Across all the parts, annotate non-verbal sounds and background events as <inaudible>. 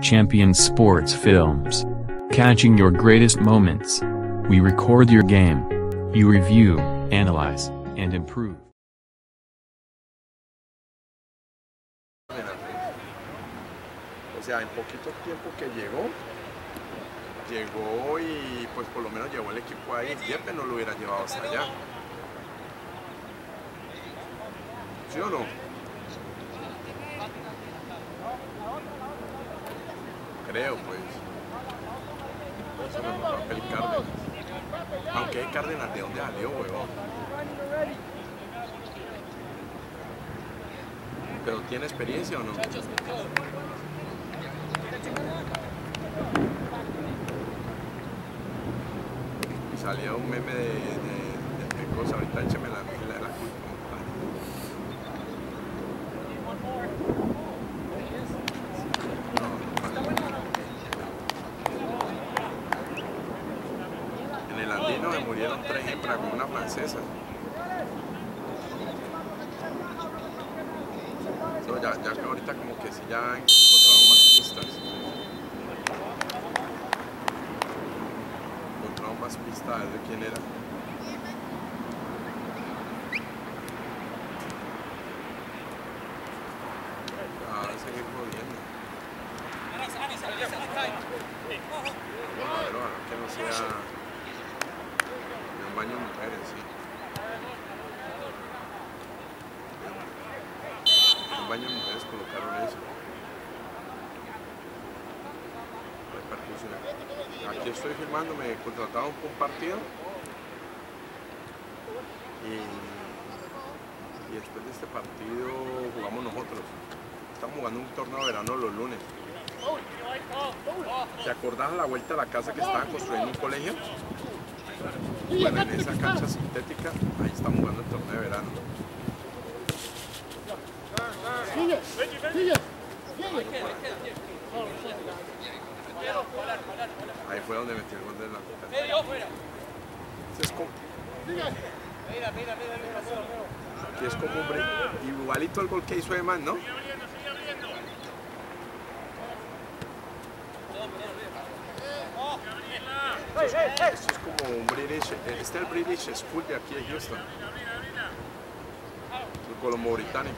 Champion Sports Films. Catching your greatest moments. We record your game. You review, analyze, and improve. O sea, en poquito tiempo que llegó, llegó y pues por lo menos llevó el equipo ahí. No lo hubiera llevado hasta allá. ¿Sí o no? Creo pues. Eso papel Cárdenas. Aunque Cárdenas, ¿de dónde salió, huevón? ¿Pero tiene experiencia o no? Y salía un meme de, de, de, de cosa, ahorita écheme la, la, la culpa. En el andino me murieron tres hembras francesa. So, ya, ya que ahorita como que sí ya han encontrado más pistas. Encontrado más pistas de quién era. Ah, seguir jodiendo. Bueno, pero bueno, que no sea un baño de mujeres, sí. En un baño de mujeres colocaron eso. Repercusión. Filmando, me contrataron por un partido. Y, y después de este partido jugamos nosotros. Estamos jugando un torneo de verano los lunes. ¿Te acordás a la vuelta a la casa que estaban construyendo un colegio? Bueno, en esa cancha sintética, ahí estamos jugando el torneo de verano. Fue donde metió el gol de la es como, aquí es como un break. Igualito el gol que hizo Eman, ¿no? Esto es como un British, este es el British School de aquí de Houston. El colombo británico.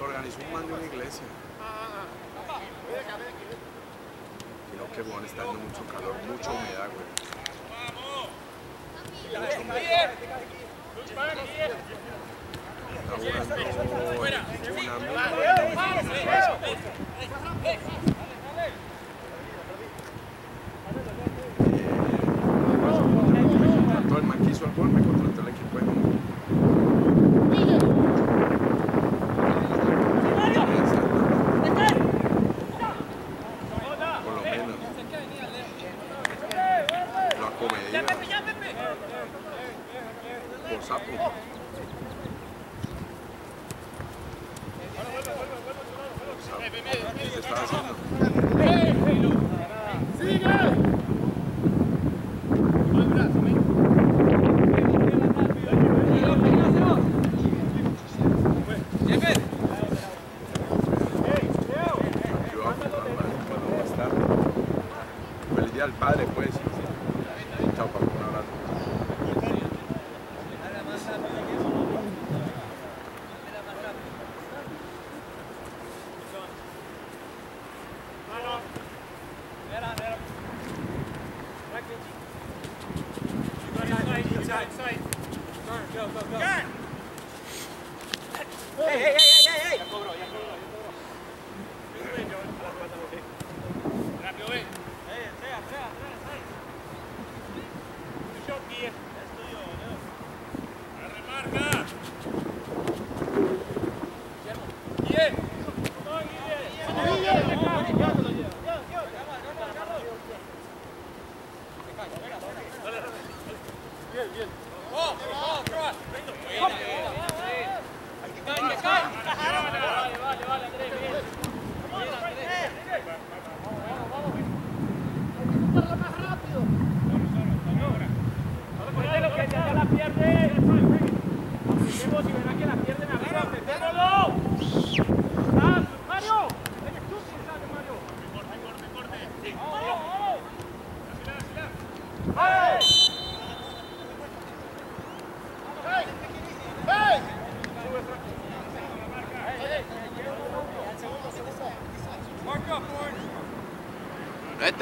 Lo organizó un man de una iglesia. Que bueno, está dando mucho calor, mucha humedad, güey. Todo el hizo el gol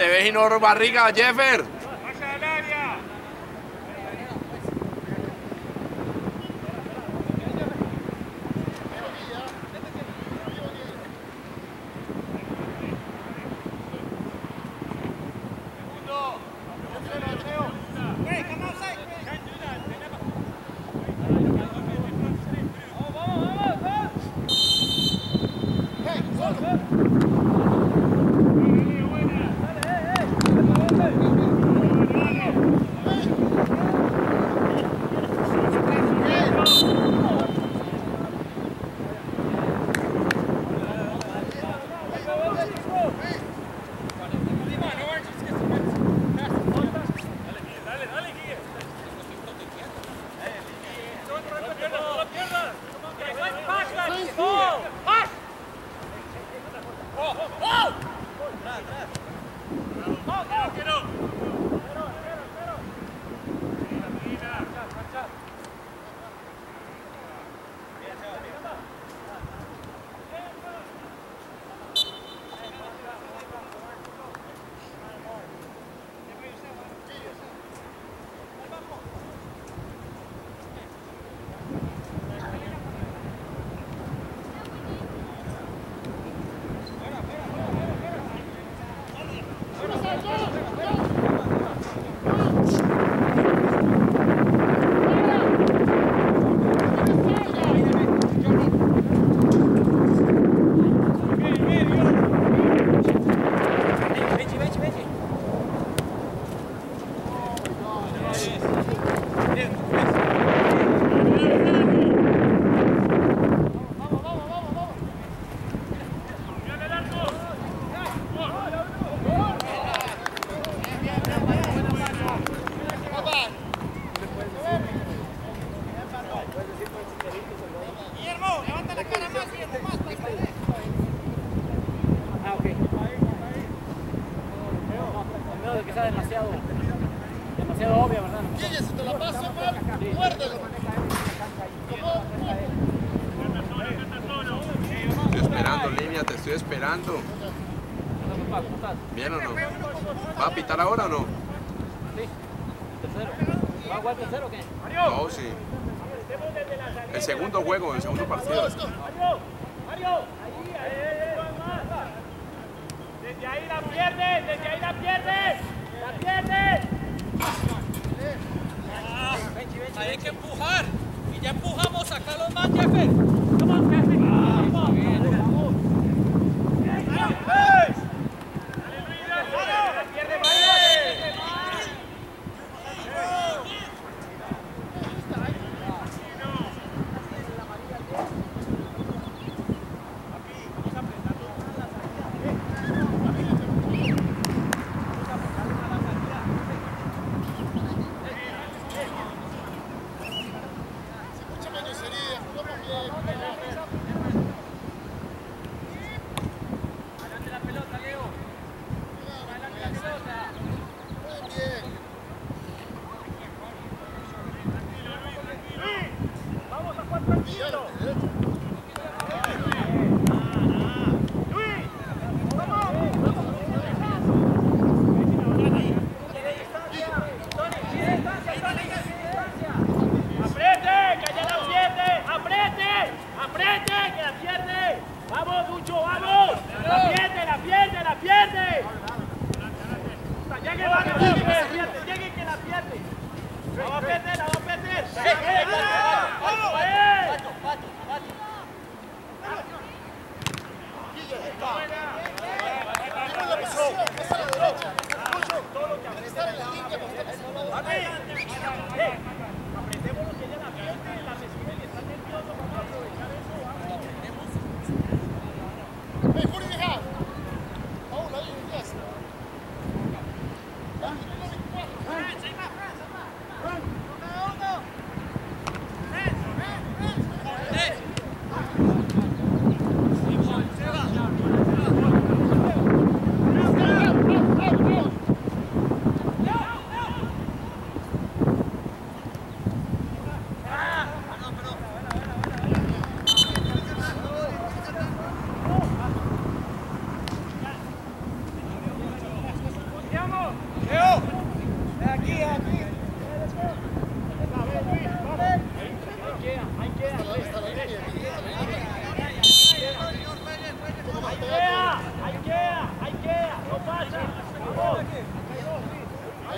Este ves y no barriga, Jeffer.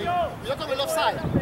Cuidado con el offside. Saliendo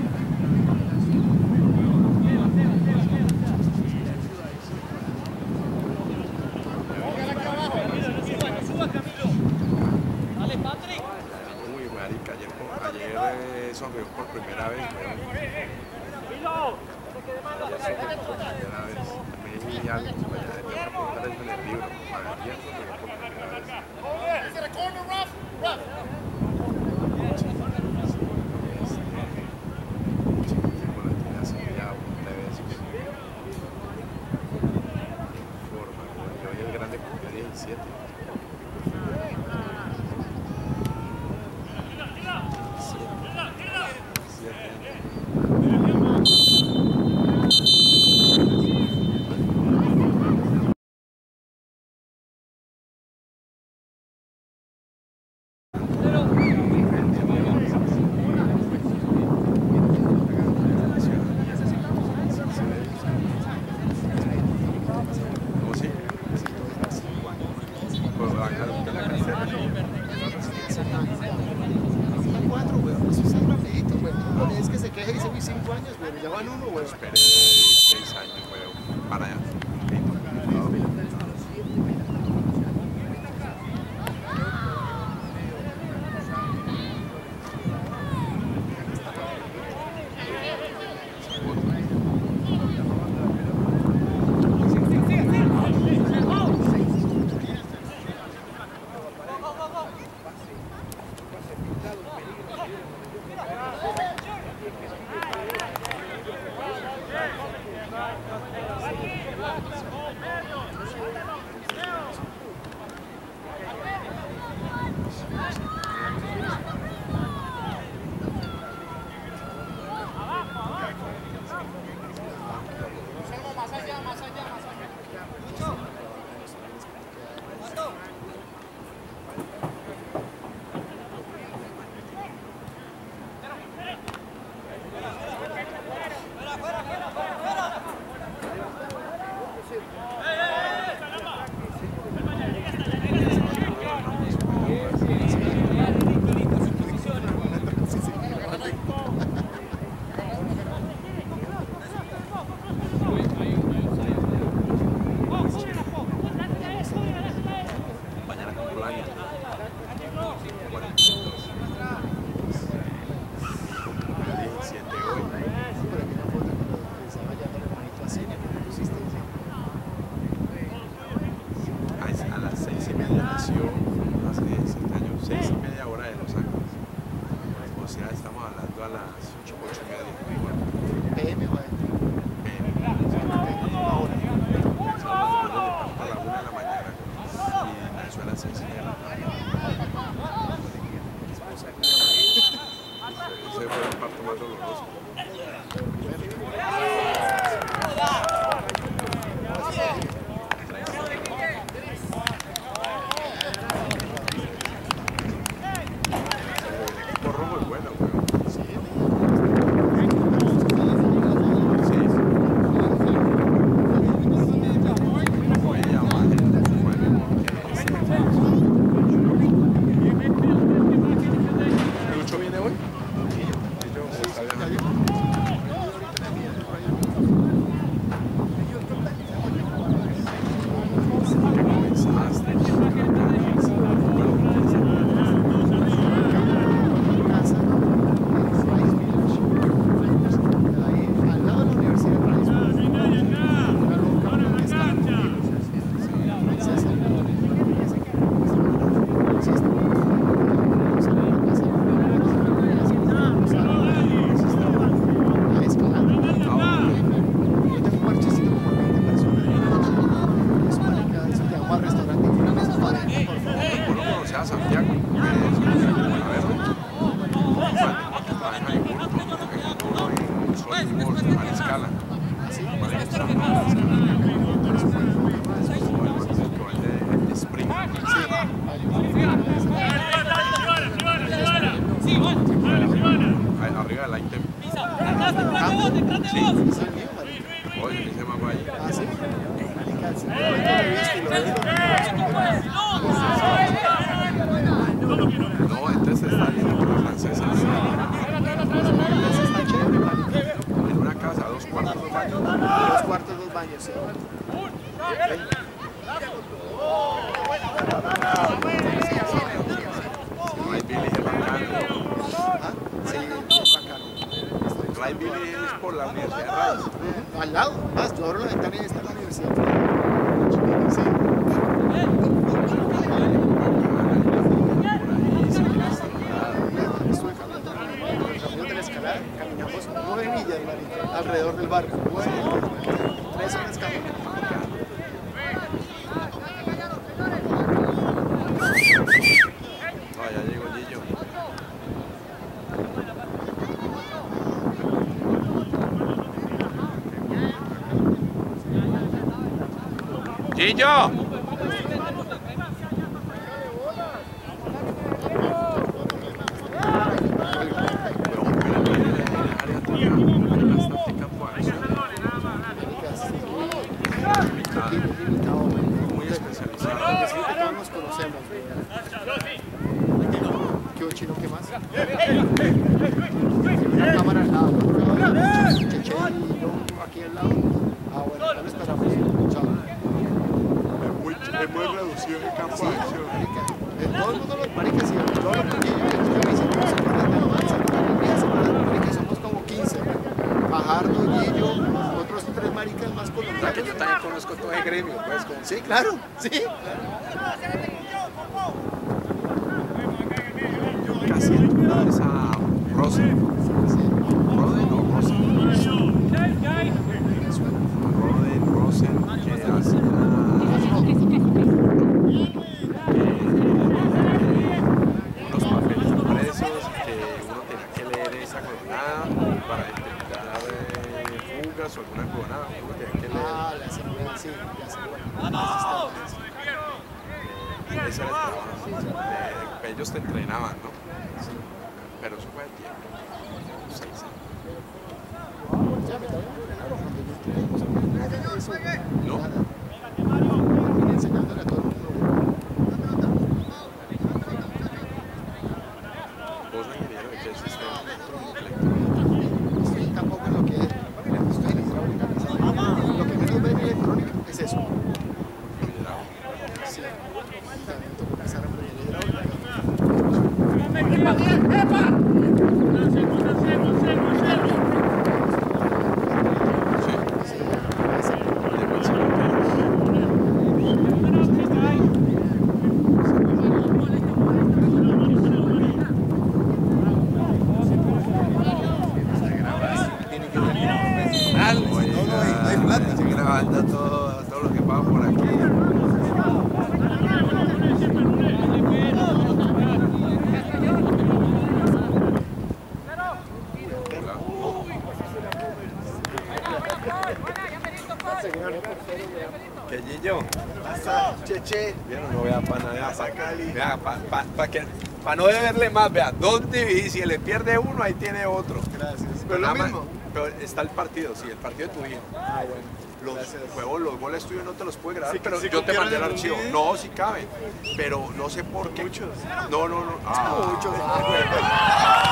Una cámara al lado. Cheche y yo aquí al lado. Ah, bueno, ya lo esperamos. Es muy, reducido el campo de acción. Marica, de todo el mundo los maricas y de todos los tú me dicen, no se acuerdan de Avanza, se acuerdan, marica, somos como 15. Fajardo, Guillo, otros tres maricas más colombianos. que yo también conozco todo el gremio, pues, con Sí, claro, sí. casi una vez a Rosen. Roden o Rosen. Roden, Rosen, que hacía unos papeles impresos que uno tenía que leer esa coronada para detectar eh, fugas o alguna coronada. Uno tenía que leer. Ah, la seguridad, sí, la seguridad. Ese era el trabajo. Eh, ellos te entrenaban, ¿no? Pero eso fue el tiempo. Seis años. Ya me está bien, claro, cuando yo estuve, nada de eso, No. nada. Vine enseñándole a todo el mundo. Vos sos ingeniero de qué sistema electrónico. Estoy tampoco en lo que estoy en hidráulica. ¿sabes? Lo que menos ven en electrónica es eso. Hidráulica. Sí. También tengo que empezar a aprender hidráulica. Sí. Sí, ese- De buen segundo. Oiga, estoy grabando todo, todo lo que pasa por aquí. ¿Qué Gillo? Cheche. Vieron, no vea para nada. Vea, para que para no deberle más, vea, dos dividís, si le pierde uno, ahí tiene otro. Gracias. Pero lo más- mismo. Pero está el partido, sí, el partido de tu hijo. Ah, bueno. Los juegos, los goles tuyos no te los puede grabar, Sí, pero sí yo te mandé el archivo. No, sí cabe, pero no sé por qué. Muchos. No, no, no. Ah, Muchos. <laughs>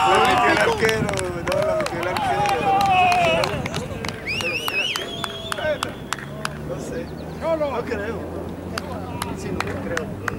La metió el arquero, No, creo. Sí, no creo.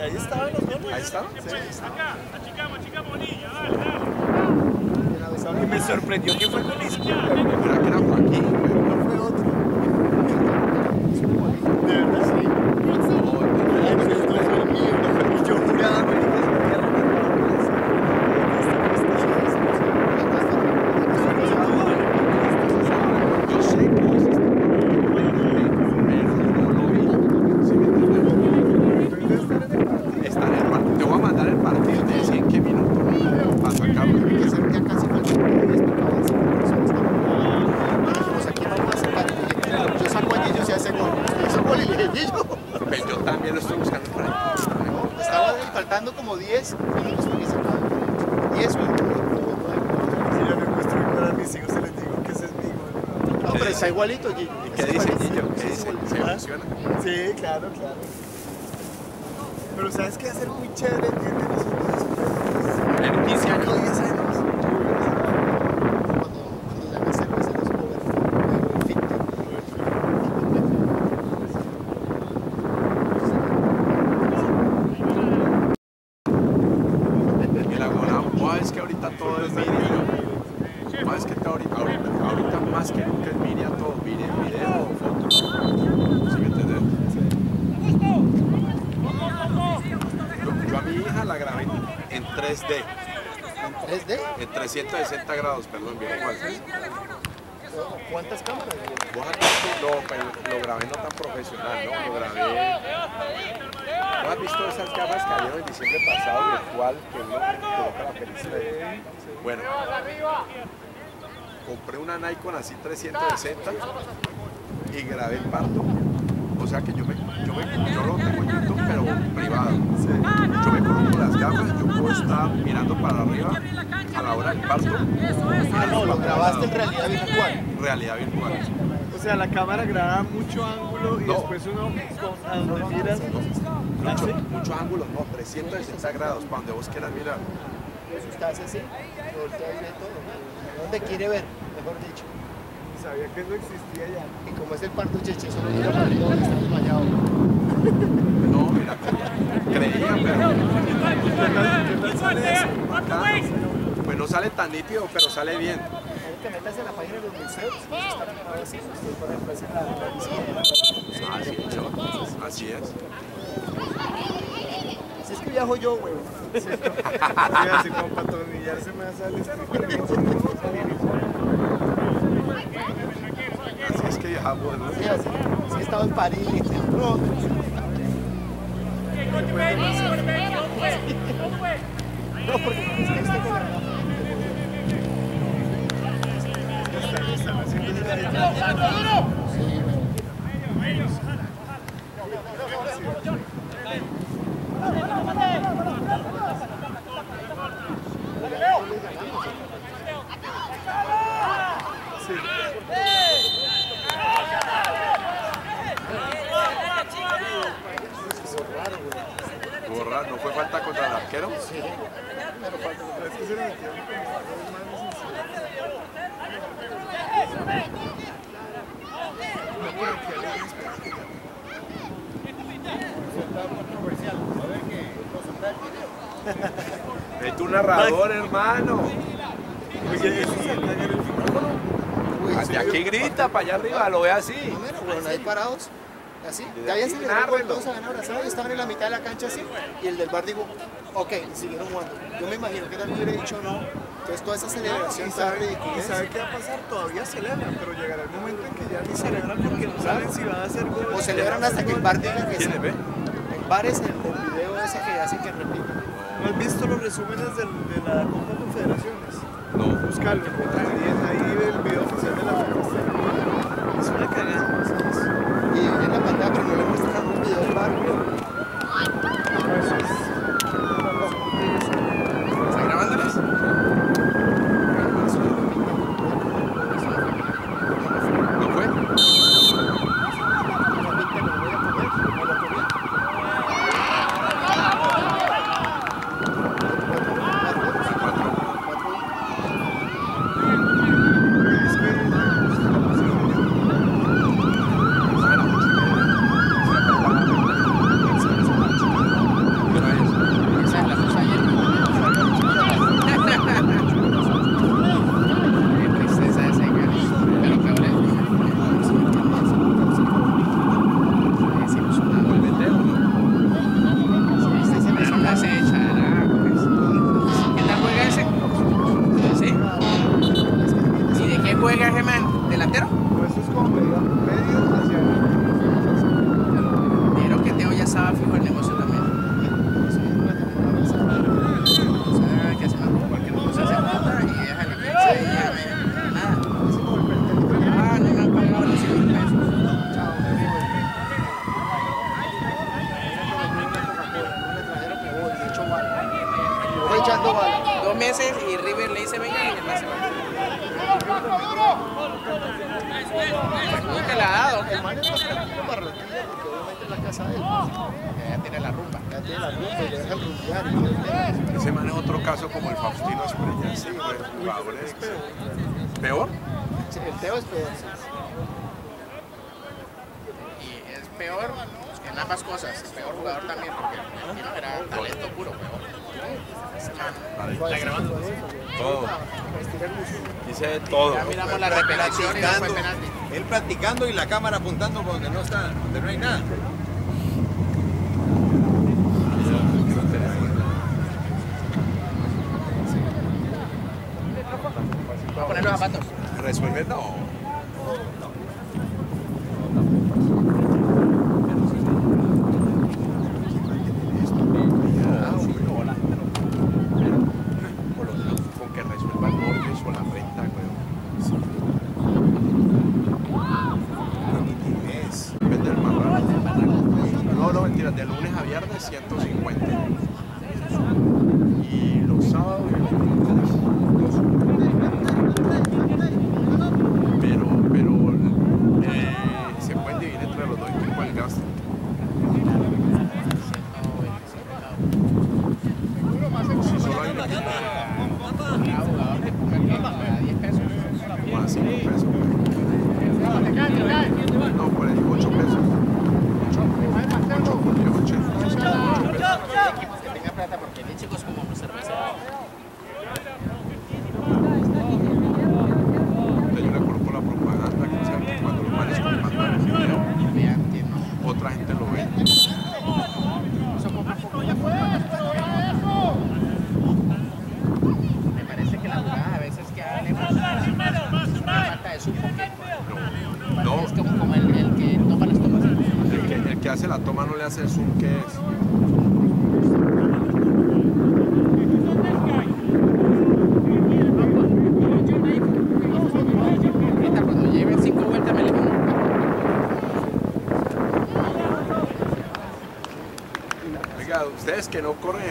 Ahí estaban los goles. Ahí está. Y me sorprendió que fue con la izquierda. Mira que era Joaquín. No fue otro. De verdad, sí. No me había rematado con la Yo sé que lo hiciste. Pero no lo vi. ¿Sí me entiendes? izquierda. Pero debe estar en el partido. Está en Está igualito, Gillo. ¿Y qué dice Gillo? ¿Qué dice? ¿Se emociona? Sí, claro, claro. Pero ¿sabes qué va a ser muy chévere en en esos En 15 años. 10 años? Cuando, cuando llamen cerveza los Uber, ficto. El abonado, Buah, es que ahorita todo es media. Buah, es que ahorita, ahorita, ahorita más que nunca es media todo, video, video, fotos. ¿Sí me entiendes? Yo, yo a mi hija la grabé en 3D, ¿En 3D? en 360 grados, perdón, bien igual. ¿Cuántas cámaras? Vos acá que lo, pero lo grabé no tan profesional, ¿no? Lo grabé. ¿No has visto esas gafas que había en diciembre pasado virtual que uno coloca la película? Bueno, compré una Nikon así 360 y grabé el parto. O sea que yo, me, yo, me, yo lo tengo en YouTube, pero privado. Yo me coloco las gafas, yo puedo estar mirando para arriba la del parto. Ah, no, lo grabaste en realidad virtual. Realidad virtual. O sea, la cámara graba mucho ángulo y No. después uno con, a donde miras. Mucho, muchos ángulos, no, 360 grados, para donde vos quieras mirar. Eso está así, así. Voltea y ve todo. ¿Dónde quiere ver? Mejor dicho. Sabía que eso existía ya. Y como es el parto cheche, solo mira donde está desmayado. No, mira, creía, pero ¿Qué tal sale eso? pues no sale tan nítido, pero sale bien. Te metas en la página de los museos. Grabado así. Ejemplo, es la izquierda. Así es, yo. Así es. Así es que viajo yo, güey. Sí, así como para atornillarse me el Así es que viajamos, ¿no? Sí, así. Sí, he estado en París, en Roma. No, porque es que este que grabamos. Borrar, ¿no fue falta contra el arquero? <laughs> Es tu narrador, hermano. De aquí grita, para allá arriba, lo ve así. Número, bueno, ahí parados. Así. Ya habían celebrado, todos habían abrazado y estaban en la mitad de la cancha así. Y el del bar dijo, ok, siguieron jugando. Yo me imagino que también hubiera dicho no. Entonces toda esa celebración ¿Y está sabe, ¿Y ridícula. sabe qué va a pasar? Todavía celebran, pero llegará el momento en que ya ni celebran porque no saben si van a hacer gol. O celebran hasta que el bar diga que sí. ¿Quién le ve? El bar es el, el video ese que hacen que repiten. ¿No has visto los resúmenes del- de la Copa Confederaciones? No. Buscarlo, ahí, ahí el video oficial de la FIFA. Es una cagada. Y en la pantalla, pero no le muestran algún video del bar. Hice de todo. Ya miramos la repelación y penalti. Él practicando y la cámara apuntando donde no está, donde no hay nada. Vamos a poner los zapatos. Resolver no. ustedes que no corren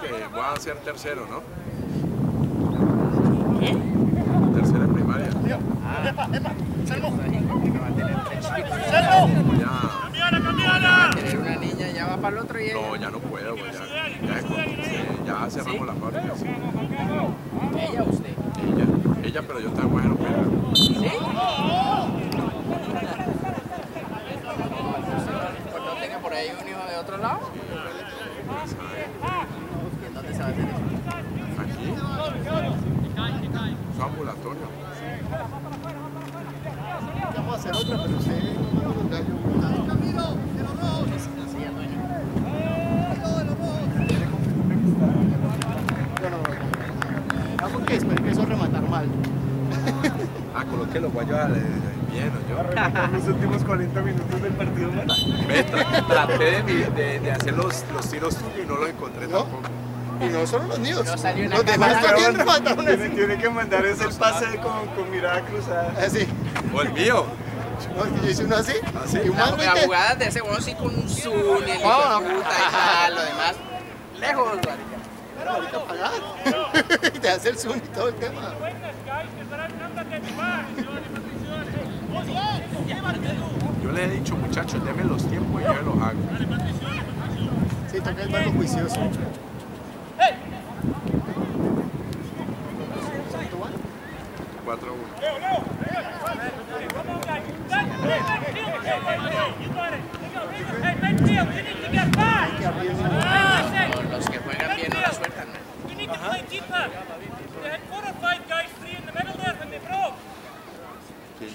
piensas que va a ser tercero, no? ¿Qué? Tercero en primaria. ¡Epa, epa! ¡Salvo! ¡Salvo! Ya. ¡Camiola, camiola! Tener una niña ya va para el otro y ella... No, ya no puedo, güey. Ya, ya, ya, cerramos ¿Sí? la fábrica. Sí. ¿Ella o usted? Ella, ella, pero yo estaba bueno, pero... ¿Sí? por no tenga por ahí un hijo de otro lado? Sí, hacer eso? aquí, su ambulatorio. Vamos a hacer otra, pero los que eso rematar mal. Ah, coloqué los guayos al- bien, yo. Los últimos 40 minutos del partido, traté de, de- de hacer los, los tiros y no los encontré ¿No? tampoco. Y no solo los míos. No salió los demás también remataron Tiene, así. tiene que mandar ese pase con, con mirada cruzada. Así. O el mío. No, yo hice uno así. Así. Y un La, la jugada de ese huevo sí con un zoom y el Ah, de puta y tal, lo demás. Lejos, marica. Marica, pagar. Y <laughs> te hace el zoom y todo el tema. Yo le he dicho, muchachos, denme los tiempos y yo los hago. Sí, toca el barco juicioso.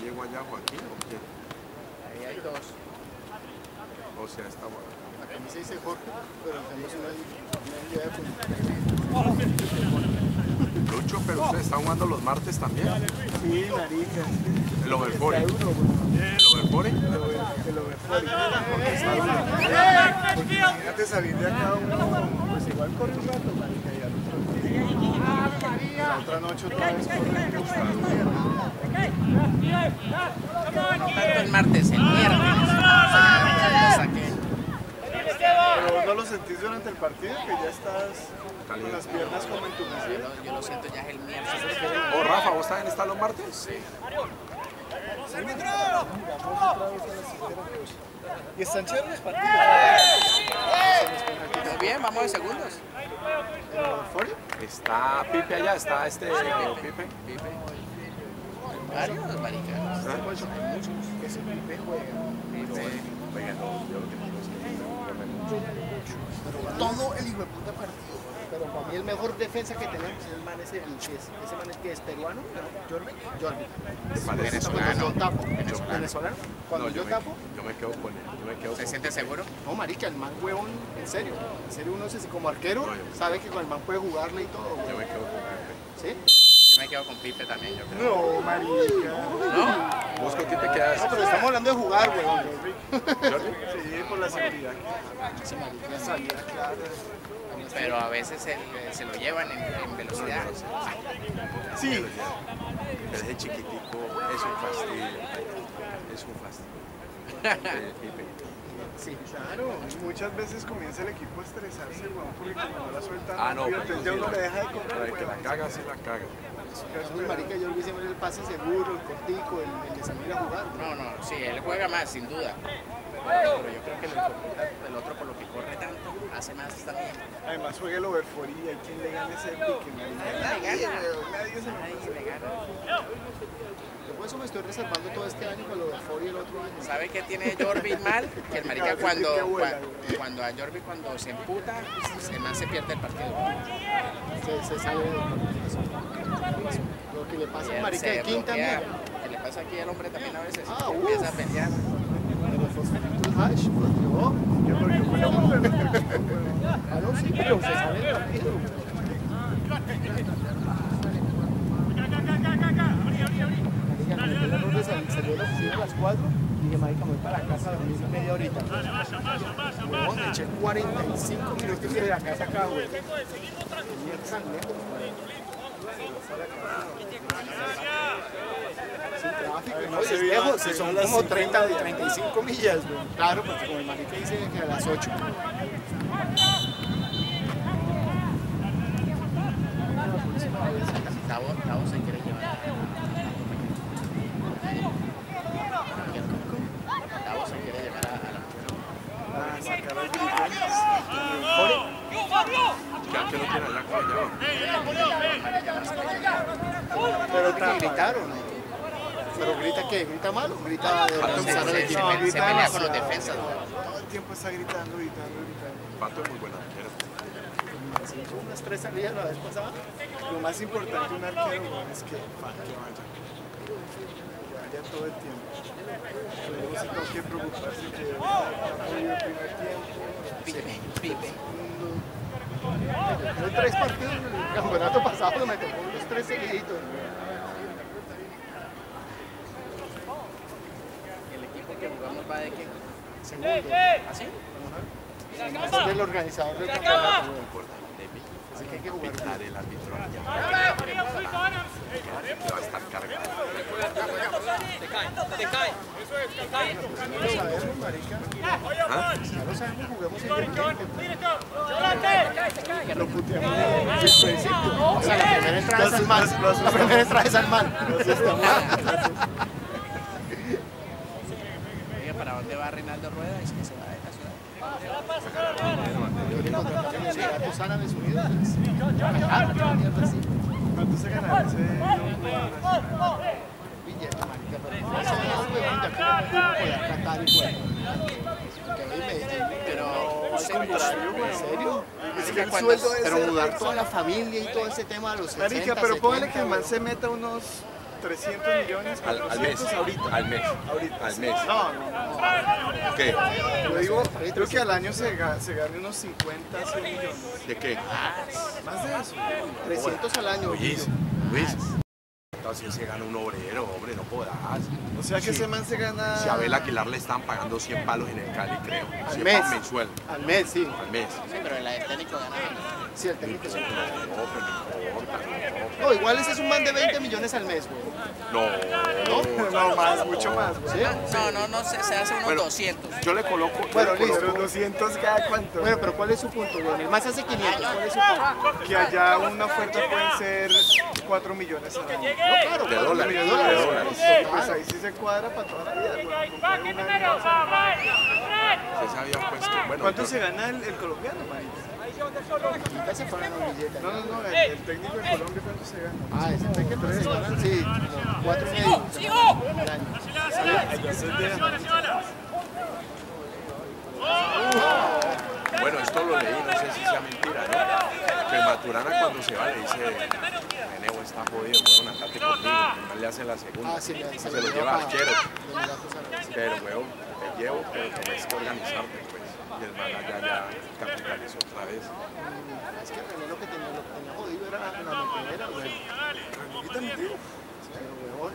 Llegó allá, Joaquín o quién? Ahí hay dos. O sea, está bueno. Dice Jorge, pero tenemos una una idea de Lucho, pero usted está jugando los martes también. Sí, marica. El weón. El overbore. El over- el overflow. Está duro. Porque imagínate salir de acá uno, pues igual corre un rato, marica, y al otro día. La otra noche otra vez corre. Tanto el martes, el miércoles. O sea, hasta que- Pero vos no lo sentís durante el partido, que ya estás con las piernas como en tu yo, yo lo siento ya es el miércoles. O Rafa, ¿vos también estás los martes? Sí. Y están chéveres los partidos. Muy bien, vamos de segundos. Está Pipe allá, está este Pipe. Pipe. Varios, maricas. ¿Ah? Que se Pipe juega. No, yo lo que digo es que Pipe no corre mucho. Pero todo el hijo de puta partido. Pero para mí el mejor defensa que tenemos es el man ese, el que es, ese man es que es peruano, ¿no? Jorvik. Jorvik. Venezolano. Cuando yo tapo. Venezolano. Venezolano. Cuando No, yo tapo. yo me quedo con él. Yo me quedo ¿Se con siente seguro? No, marica, el man huevón, en serio. En serio, uno se, como arquero No, sabe que con el man puede jugarle y todo, Yo me quedo con Pipe. ¿Sí? Yo me quedo con Pipe también, yo creo. No, marica. ¿No? ¿Vos con quién te quedas? No, pero estamos hablando de jugar. Jordi? Sí, por la seguridad. Sí, marica, salida clara. Pero a veces se, se lo llevan en, en velocidad. Sí, Pero ese chiquitico es un fastidio. Es un fastidio. Eh, Pipe. Sí. claro. Muchas veces comienza el equipo a estresarse, weón, porque como no la suelta, Ah, no, pero entonces ya sí, uno le deja de pero correr, el que la caga, sí la caga. No, marica, yo lo siempre el pase seguro, el cortico, el, el de salir a jugar. No, no, sí, él juega más, sin duda. Pero yo creo que el, el otro, por lo que corre tanto, hace más también. Además juega el overfor y hay quien le gane ese pique. Nadie gana. weón, Nadie se le gana. Por eso me estoy reservando todo este año para lo de Fori el otro año. ¿Sabe qué tiene Jorvi mal? <laughs> Que el marica cuando, cuando a Jorvi cuando se emputa, el man se pierde el partido. Se, se sale de Lo que le pasa él marica de King también. Que le pasa aquí al hombre también a veces. Ah, empieza a pelear. Yo. Fue la. Ah, no, sí, pero se sale error de sal- salió de la oficina a las 4, dije, marica, voy para la casa a media horita. Huevón, me eché 45 minutos de la casa acá, güey. Tan tráfico, no, y se es vio- lejos, se son como cinco. 30, 35 millas, güey. Claro, porque como el marica dice que a las 8. Tavo, Tavo se quiere llevar. Tavo se quiere llevar a, a la Ah, sacar al grito. Ya que lo tiene Pero que gritaron. Pero grita qué, grita mal o grita de organizar el Se, equipo. se- se pelea con los defensas. Todo el tiempo está gritando, gritando, gritando. Pato es muy buena arquero. Se unas tres salidas la vez pasada. Lo más importante de un arquero es que, vaya. Todo el tiempo. Luego sí tengo que preocuparse que ha podido el primer tiempo, Pipe, pipe. Tuve tres partidos en el campeonato pasado me tocó los tres seguiditos. El equipo que jugamos va de qué? Segundo. ¿Así? Es del organizador del campeonato. Importante, mi. Así que hay que jugar. El árbitro allá. Va a estar cargado. Ya lo sabemos, marica. ¿Ah? Lo puteamos ¿para dónde va Reinaldo Rueda? Es que se va de la ciudad. Yo le contraté a los Emiratos Árabes Unidos. Qatar, una mierda así. ¿Cuánto se ganará ese Billete, marica, pero al contrario, ¿en serio? Pero mudar toda la familia y todo ese tema de los 60, Marica, pero póngale 70, que el man se meta unos 300 millones, Al, al mes. 400 ahorita. Al mes. Ahorita. Al mes. No, no, no. ¿Qué? Yo digo, creo que al año se, se gane unos 50, 100 millones. ¿De qué? Más de eso. 300 al año. Luis, Luis. Entonces se gana un obrero, hombre, no podás. O sea que ese man se gana. Si a Abel Aguilar le están pagando 100 palos en el Cali, creo. Al 100 mes. palos mensual. Al mes, sí. Al mes. sí, pero la de técnico gana. Sí, el técnico sí. No, pero no no. No, igual ese es un man de 20 millones al mes, güey. No, No, más, mucho más. güey. ¿Sí? No, no, no, se, se hace unos Bueno. 200. yo le coloco. Bueno, le coloco- Pero 200 cada cuánto. Bueno, pero ¿cuál es su punto, güey? El más hace 500, ¿cuál es su punto? Que allá una oferta pueden ser 4 millones al año. No, claro, De dólares, de dólares. dólares. Pues ahí sí se cuadra para toda la vida. güey. Se sabía pues que, bueno, ¿Cuánto yo- se gana el, el colombiano, marica? Se billetes. No, no, no, el, el técnico de Colombia, ¿cuánto se gana? Ah, ese técnico se sí, cuatro y medio deja. Bueno, esto lo leí, no sé si sea mentira, ¿no? Que Maturana cuando se va le dice, Renego está jodido, weón, andate conmigo, que mal le hace la segunda. Ah, sí, se, lo lleva para arquero. Pero, weón, te llevo, pero tenés que organizarte. Y el man allá ya capitalizó otra vez. Es que René lo que tenía, lo que tenía jodido era la metedera, güey. Ahorita me digo. Pero, weón,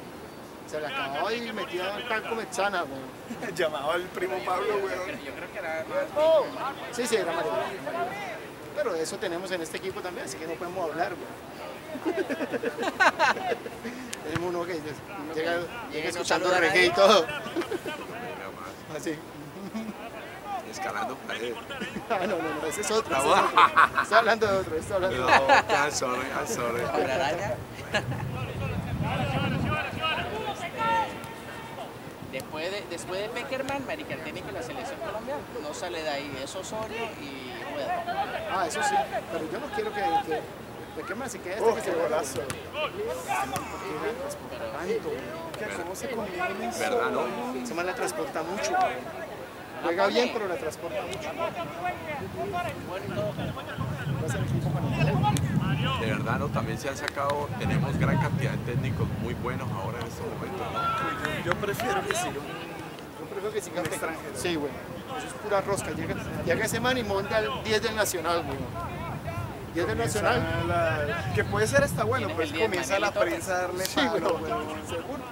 se le acababa y metía al talco mexana, güey. <laughs> Llamaba al primo Pablo, weón. Yo creo que era más. Sí, sí, era marido. Pero de eso tenemos en este equipo también, así que no podemos hablar, güey. <laughs> Tenemos uno que llega, llega escuchando reggae y todo. Así. Escalando pared. <laughs> Ah, no, no, no, ese es otro. ese La es otro. Estoy hablando de otro, estoy hablando No, de otro. I'm sorry, I'm sorry. <laughs> Hombre araña. Después de, después de Peckerman, Marica, el técnico de la selección colombiana, no sale de ahí, es Osorio y Rueda. Ah, eso sí, pero yo no quiero que... que ¿De qué más se quede hasta Oh, que qué se golazo. Tanto, ¿Qué, ¿Cómo se combina eso? ¿Verdad, no? Ese man la transporta mucho. Juega bien, pero la transporta mucho. De verdad, ¿no? También se han sacado, tenemos gran cantidad de técnicos muy buenos ahora en estos momentos, ¿no? Yo, yo prefiero que siga. Yo prefiero que siga extranjero. Sí, güey. Eso es pura rosca. Llega, llega ese man y monta el 10 del Nacional, güey. 10 del Nacional. La- que puede ser hasta bueno, pues comienza la prensa a darle Sí, palo, güey. seguro.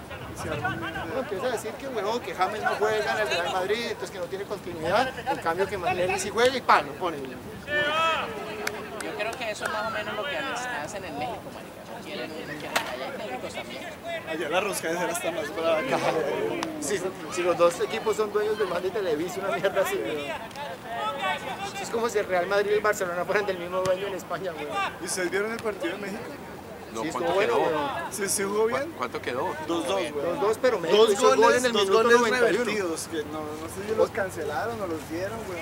Y empieza a decir que, huevón, que James no juega en el Real Madrid, entonces que no tiene continuidad. En cambio que Manuel sí juega y pan, lo pone. Yo creo que eso es más o menos lo que hacen en México, Marica. No quieren, no quieren, allá hay técnicos también. Allá la rosca de cera está más brava que Si, si los dos equipos son dueños del man de Televisa, una mierda así. Es como si el Real Madrid y el Barcelona fueran del mismo dueño en España, güey. ¿Y ustedes vieron el partido de México? No, Sí, ¿cuánto estuvo bueno, quedó? weón. ¿Sí, sí jugó ¿Cuá- bien? ¿Cuánto quedó? 2-2, güey. Los dos, pero México Dos hizo gol goles, en el dos minuto goles 91. revertidos, que no, no sé si los cancelaron o los dieron, güey.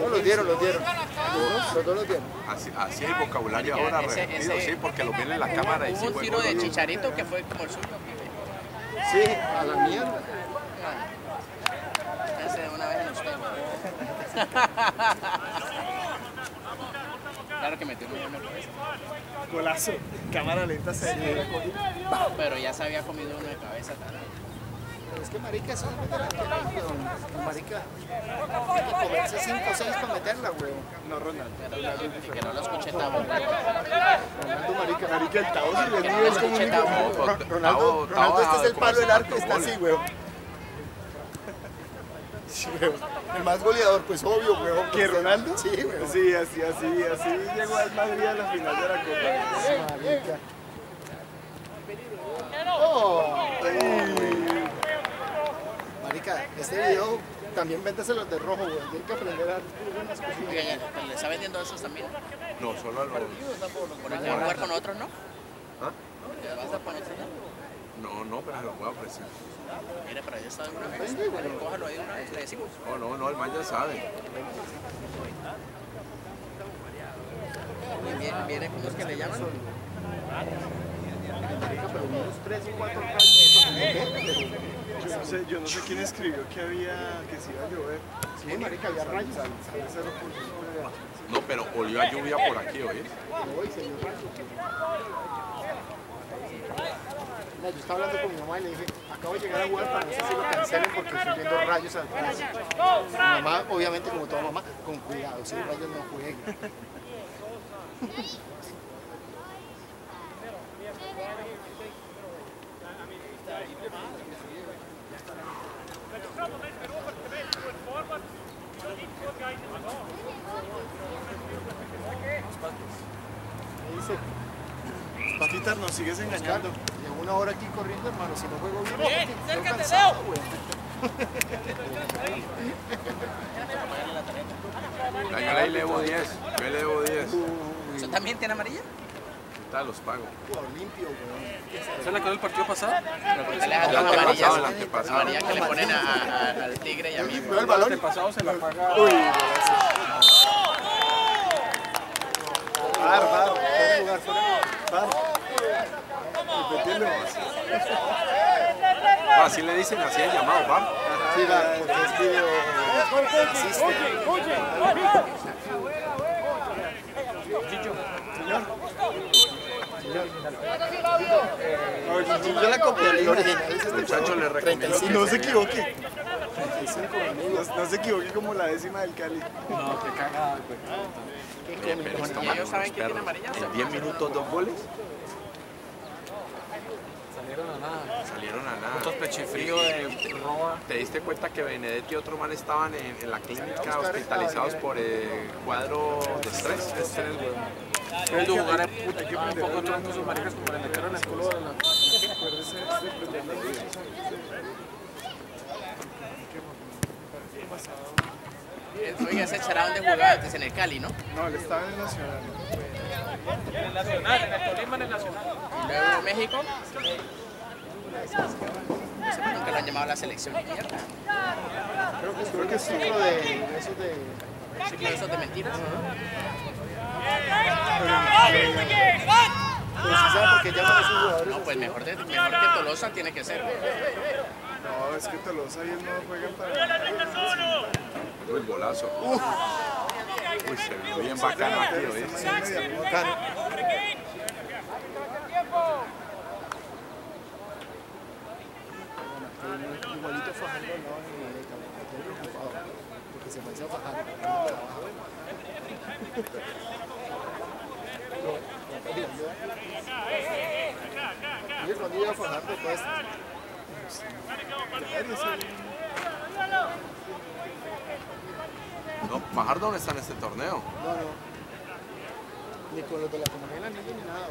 No, los dieron, los dieron. Los dos, los dos los dieron. Así, así hay vocabulario ahora ese- repetido, ese- sí, porque lo ven en la cámara y sí Hubo un tiro gol, de gol. Chicharito que fue como el suyo. Sí, a la mierda. Ese de una vez en usted. <laughs> Claro que metió un millón de cabeza. Golazo. Cámara lenta se Pero ya se había comido uno de cabeza también. Pero es que marica, eso es weón. Marica, hay que comerse 5 o 6 para meterla, weón. No, Ronaldo. Pero que no lo escuché bueno. Ronaldo, marica. Marica, el Tao sí le no lo como un Ronaldo, Ronaldo, Tao este es el palo del arco, está así, weón. Sí, weón. El más goleador, pues obvio, weón. ¿Que Ronaldo? Sí, weón. Sí, así, así, así llegó al Madrid a la final de la Copa. Marica. Oh. Marica, este video también véndeselo de rojo, weón. Tienen que aprender a algunas cositas. Oiga, ya, ¿Le está vendiendo esos también? No, solo a los... ¿Por acá jugar con otros, no? ¿Ah? ¿Le vas a poner? No, no, pero se los voy a ofrecer. Mire, pero ya está de una vez. Cójalo ahí de una vez, le decimos. No, no, no, el man ya sabe. Viene, viene ¿cómo es que le llaman? Pero unos 3 o 4 calles para meterle, Yo no sé, yo no sé quién escribió que había, que se iba a llover. Sí, marica, había rayos. Sale 0.9. No, pero olió a lluvia por aquí, ¿oís? Hoy se dio rayos. Yo estaba hablando con mi mamá y le dije, acabo de llegar a jugar para no sé si lo cancelen porque estoy viendo rayos al. Mi mamá, obviamente, como toda mamá, con cuidado, si rayos no jueguen. Paquitar, nos sigues engañando. Una hora aquí corriendo, hermano, si no juego bien, Bien, cansado, Leo. güey. Ya, Yo le debo 10, yo le debo 10. ¿Eso también tiene amarilla? Ahorita los pago. Jugador limpio, güey. ¿Esa es la que dio el partido pasado? Amarillas. el antepasado. Amarilla que le ponen al tigre y a mí. Veo el balón. El pasado se la paga. Uy, Bar, bar, fuera de lugar, fuera de lugar. Bar. Repetilo. Ah, así le dicen, así el llamado, ¿va? sí, va, porque es video. Existe. Yo la copié, el original es este Muchacho, le recomiendo 35, No se equivoque. 35 minutos. No, no se equivoque como la décima del Cali. No, qué cagada, güey. Qué cómico. Pero esto, ¿Y mano, ellos saben que tiene perros. amarillas? En 10 minutos, dos goles. Salieron a nada. Salieron a nada. Otros pechifrío de roba. ¿Te diste cuenta que Benedetti y otro man estaban en, en la clínica hospitalizados por eh, cuadro de estrés? Estrés, güey. De jugar en puta, que un poco tronco sus maricas como le metieron el culo de la... Oiga, ese chará donde jugaba antes en el Cali, ¿no? No, él estaba en el Nacional. En el Nacional, en el Tolima, en el Nacional. Y luego México. No sé por lo han llamado a la selección. Creo que, creo que es ciclo de esos de. Claro, esos de mentiras. Pero sí sabe por qué llaman a esos jugadores. No, pues mejor, de- mejor que Tolosa tiene que ser. No, es que Tolosa y él no juegan para. Uy, golazo. Uy, se bien bacano aquí, ¿oís? Bacano. Igualito Fajardo no en la maleta, estoy preocupado. Porque hace Fajardo. No, no está en este torneo. No, no. Ni con los de la ni nada.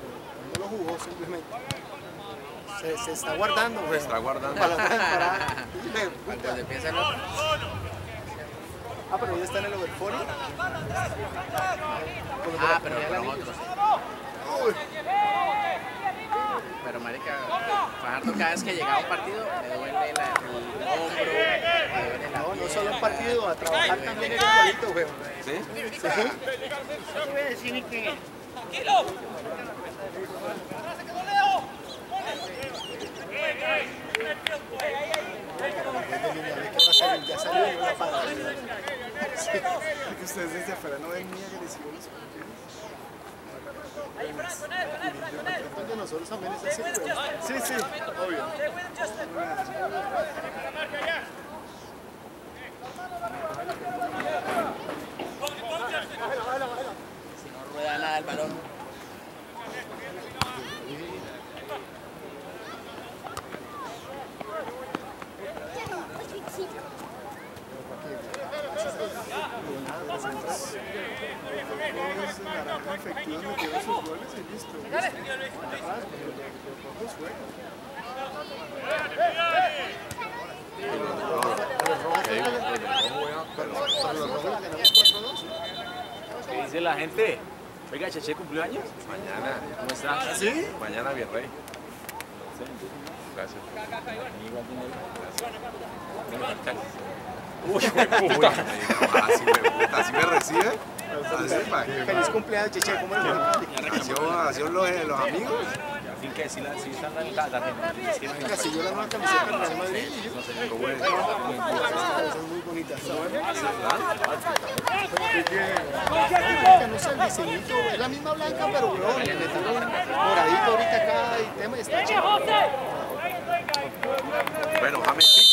No lo jugó simplemente. Se, se está guardando, güey. Se está guardando. Para la temporada. Antes de empieza el otro. Ah, pero ya está en el overfone. Ah, pero fueron otros. Uy. cada vez que llegaba a un partido me duele la- el hombro, me duele la No, no solo un partido, a trabajar también es igualito, weón. Ya salió, ya salió y no la paga. Es ustedes no. Sí, sí, obvio. Si no rueda nada el balón. Todos naranja efectivos metieron sus goles y listo. Ah, pero los rojos juegan. Pero los rojos la ganamos 4-2. ¿Qué dice la gente? Oiga, Cheche cumplió años. Mañana. ¿Cómo está? ¿Sí? Mañana Virrey. Gracias. Uy, puta. Así me recibe. Feliz cumpleaños, Cheche, ¿cómo le Así los, eh, los amigos. Así que si la están la Venga, si yo la nueva camiseta del Real Madrid. Son muy bonitas. No sé, el es la misma blanca, pero weón, le metieron moradito ahorita acá y tema está chido. Bueno, James